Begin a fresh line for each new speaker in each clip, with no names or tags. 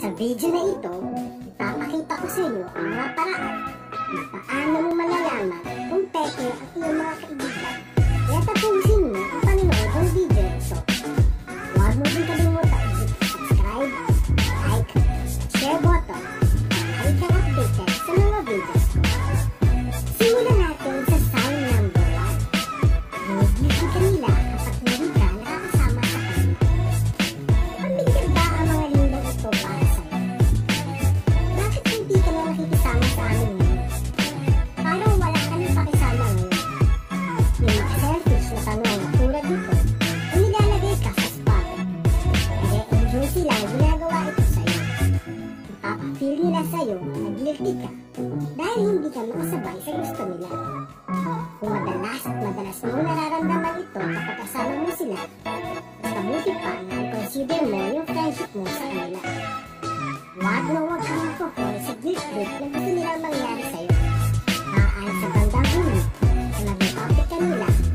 Sa video na ito, ipapakita ko sa inyo ang mga paraan na paano mo malalaman kung peke ang iyong mga kaibigan. tayo na guilty ka dahil hindi ka makasabay sa gusto nila. Kung madalas at madalas mo nararamdaman ito kapag kasama mo sila, mabuti pa na i-consider mo yung friendship mo sa kanila. Huwag na huwag kang magpapol sa guilt trip na gusto nilang mangyari sa'yo. Maaayon sa bandang huli na maging topic kanila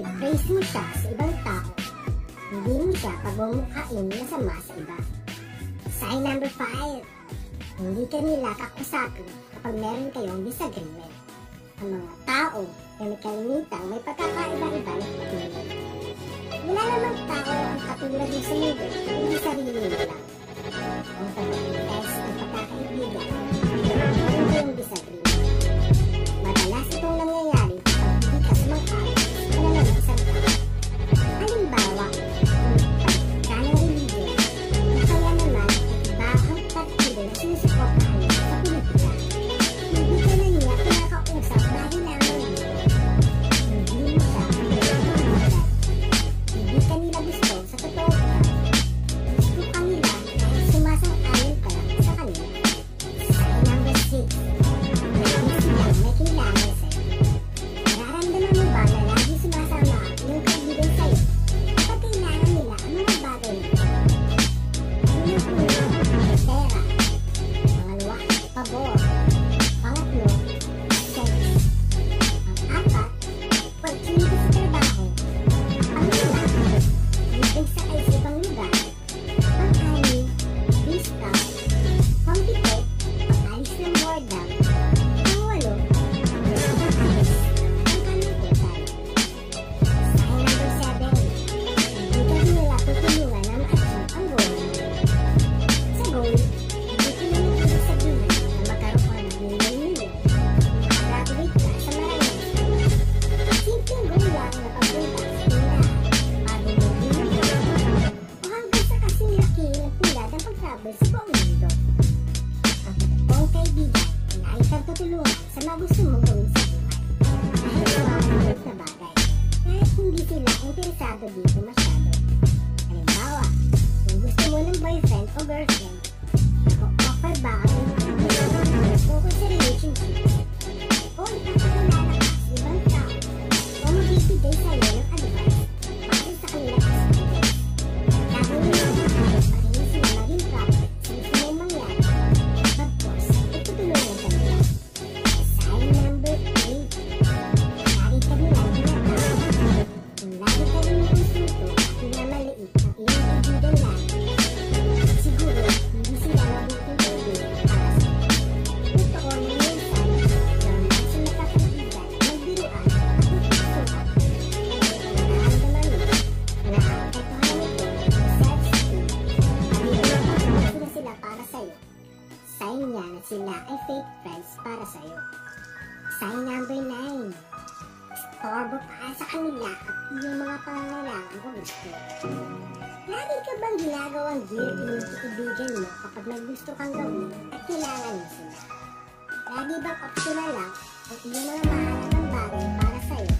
i-praise mo siya sa ibang tao, hindi mo siya pagmumukhain na sama sa iba. Sign number 5. Hindi ka nila kakusapin kapag meron kayong disagreement. Ang mga tao na may kalimitang may pagkakaiba-iba na katulad. Wala namang tao ang katulad mo sa mundo, hindi sarili mo lang. Ang pag-test ng pagkakaibigan, ang disagreement. pagtutulungan sa mga gusto mong gawin sa buhay. Kahit mawawag na bagay, kahit hindi sila interesado dito masyado. Halimbawa, kung gusto mo ng boyfriend o girlfriend, ako offer ba ang sila ay fake friends para sa'yo. Sign number 9. Storbo para sa kanila at iyong mga pangangailangan o gusto. Lagi ka bang ginagawang guilty ng kaibigan mo kapag may gusto kang gawin at kailangan mo sila? Lagi bang optional lang ang iyong mga mahalagang bagay para sa'yo